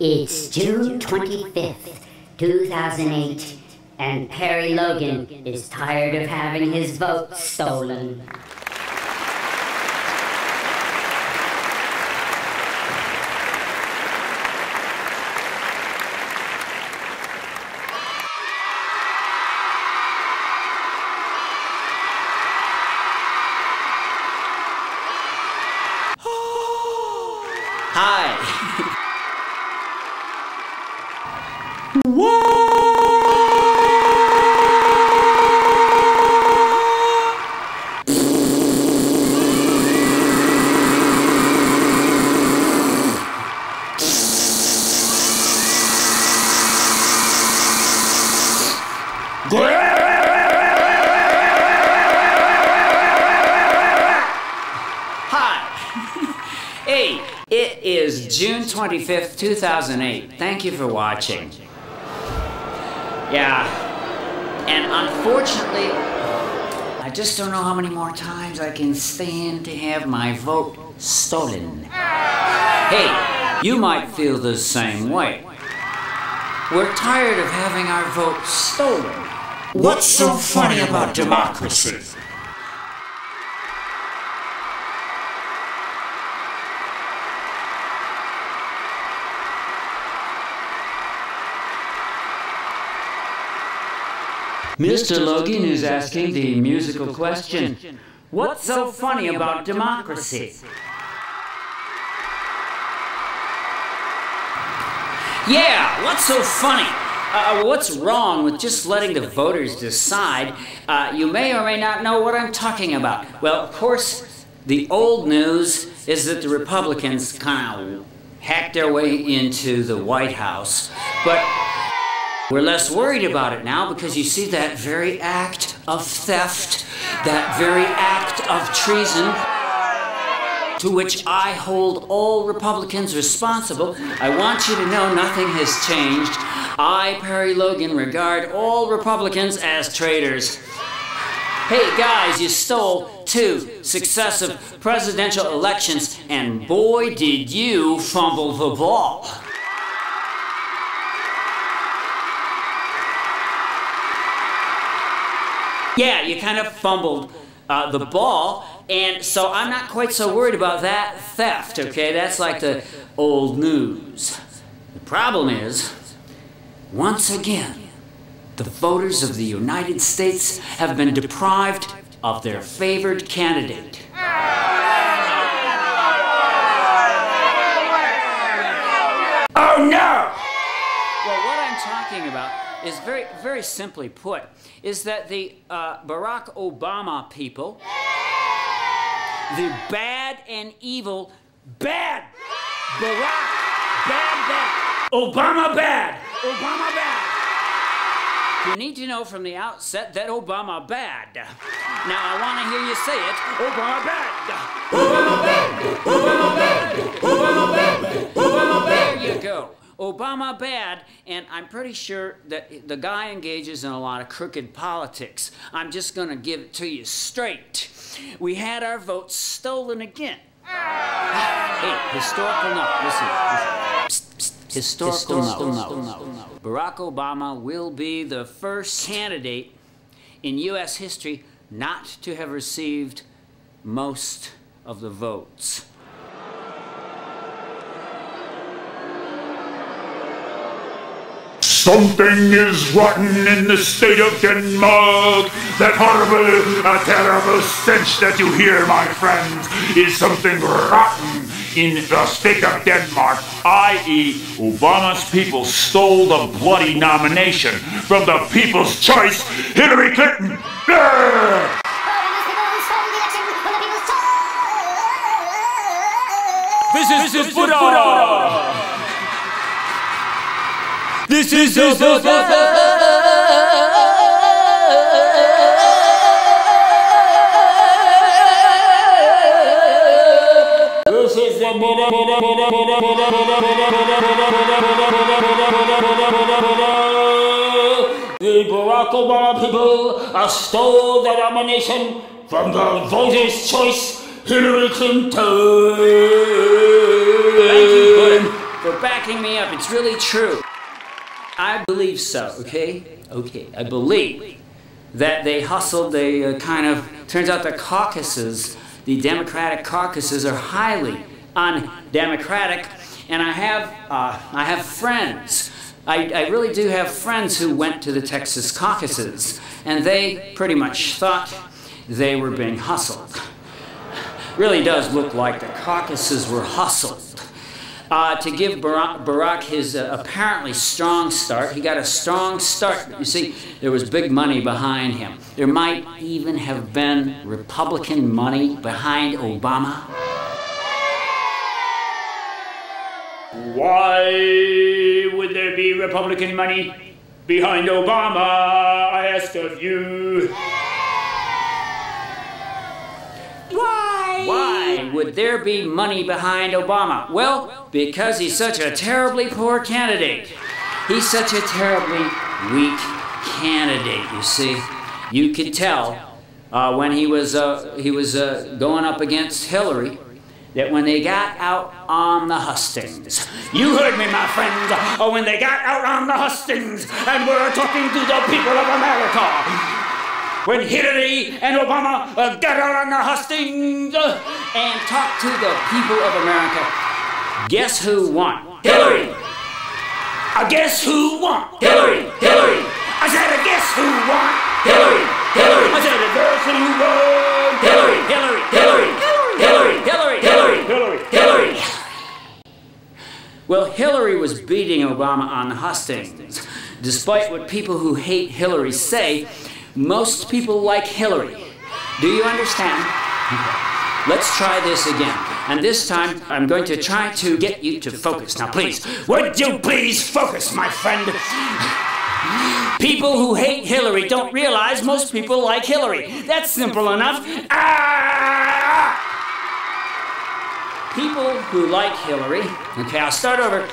It's June 25th, 2008, and Perry Logan is tired of having his vote stolen. Is June 25th, 2008. Thank you for watching. Yeah. And unfortunately, I just don't know how many more times I can stand to have my vote stolen. Hey, you might feel the same way. We're tired of having our vote stolen. What's so funny about democracy? Mr. Logan is asking the musical question What's so funny about democracy? Yeah, what's so funny? Uh, what's wrong with just letting the voters decide? Uh, you may or may not know what I'm talking about. Well, of course, the old news is that the Republicans kind of hacked their way into the White House. But we're less worried about it now because you see that very act of theft, that very act of treason to which I hold all Republicans responsible. I want you to know nothing has changed. I, Perry Logan, regard all Republicans as traitors. Hey guys, you stole two successive presidential elections, and boy, did you fumble the ball. Yeah, you kind of fumbled uh, the ball, and so I'm not quite so worried about that theft, okay? That's like the old news. The problem is, once again, the voters of the United States have been deprived of their favored candidate. Oh no! Well, what I'm talking about is very, very simply put, is that the uh, Barack Obama people, the bad and evil, bad Barack, bad, bad, Obama bad, Obama bad. You need to know from the outset that Obama bad. Now I want to hear you say it. Obama bad. Obama bad. Obama bad. Obama bad. Obama bad. There you go. Obama bad, and I'm pretty sure that the guy engages in a lot of crooked politics. I'm just going to give it to you straight. We had our votes stolen again. hey, historical note. Listen, listen. Psst, psst. Historical, historical note. note. Barack Obama will be the first candidate in U.S. history not to have received most of the votes. Something is rotten in the state of Denmark. That horrible, uh, terrible stench that you hear, my friends, is something rotten in the state of Denmark, i.e., Obama's people stole the bloody nomination from the people's choice, Hillary Clinton. Yeah! This is, this is Buddha. Buddha. Buddha, Buddha, Buddha, The Barack Obama people uh, stole the nomination from the voters' choice, Hillary Clinton. Thank you, Buddha, for backing backing me up. It's really true. I believe so, okay? Okay, I believe that they hustled, they uh, kind of, turns out the caucuses, the Democratic caucuses are highly undemocratic, and I have, uh, I have friends. I, I really do have friends who went to the Texas caucuses, and they pretty much thought they were being hustled. Really does look like the caucuses were hustled uh, to give Barack, Barack his uh, apparently strong start. He got a strong start. You see, there was big money behind him. There might even have been Republican money behind Obama. Why would there be Republican money behind Obama? I ask of you. Why? Why would there be money behind Obama? Well, because he's such a terribly poor candidate. He's such a terribly weak candidate, you see. You could tell uh, when he was, uh, he was uh, going up against Hillary that when they got out on the hustings, you heard me, my friends, uh, when they got out on the hustings and were talking to the people of America, when Hillary and Obama uh, got out on the hustings uh, and talked to the people of America, guess who won? Hillary. I guess who won? Hillary. Hillary. I said, I guess who won? Hillary. Hillary. I said, guess who won? Hillary. Hillary. Hillary. Hillary. Hillary. Hillary. Hillary. Hillary. Well, Hillary was beating Obama on the hustings. Despite what people who hate Hillary say, most people like Hillary. Do you understand? Let's try this again. And this time, I'm going to try to get you to focus. Now, please, would you please focus, my friend? People who hate Hillary don't realize most people like Hillary. That's simple enough. Ah! People who like Hillary, okay, I'll start over.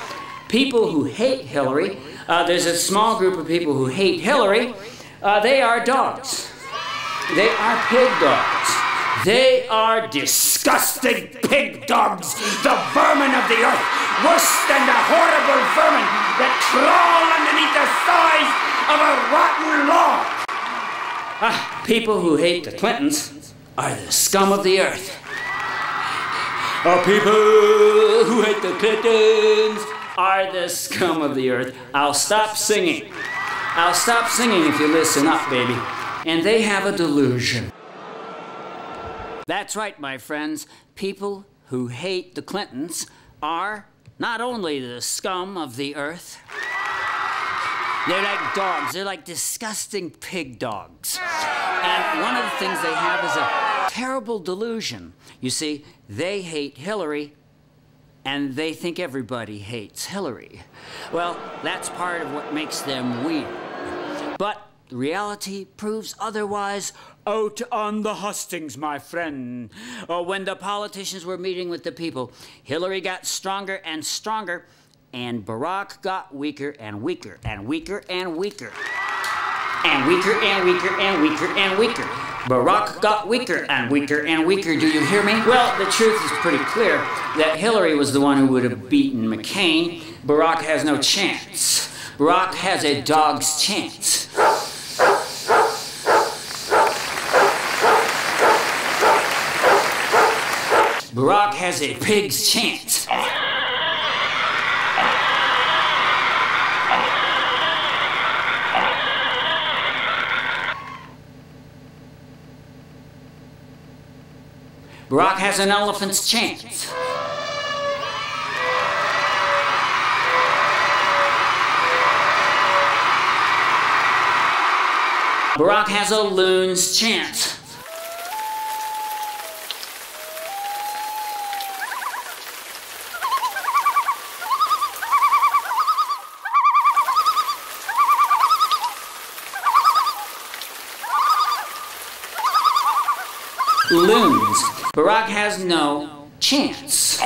People who hate Hillary, uh, there's a small group of people who hate Hillary, uh, they are dogs. They are pig dogs. They are disgusting pig dogs, the vermin of the earth, worse than the horrible vermin that crawl underneath the thighs of a rotten log. Ah, people who hate the Clintons are the scum of the earth. Oh, people who hate the Clintons are the scum of the earth. I'll stop singing. I'll stop singing if you listen up, baby. And they have a delusion. That's right, my friends. People who hate the Clintons are not only the scum of the earth, they're like dogs. They're like disgusting pig dogs. And one of the things they have is a terrible delusion. You see, they hate Hillary and they think everybody hates Hillary. Well, that's part of what makes them weird. But reality proves otherwise. Out on the hustings, my friend. Oh, when the politicians were meeting with the people, Hillary got stronger and stronger, and Barack got weaker and weaker and weaker and weaker. And weaker and weaker and weaker and weaker. Barack got weaker and weaker and weaker. Do you hear me? Well, the truth is pretty clear that Hillary was the one who would have beaten McCain. Barack has no chance. Barack has a dog's chance. Barack has a pig's chance. Barack has an elephant's chance. Barack has a loon's chance. Loons. Barack has no chance.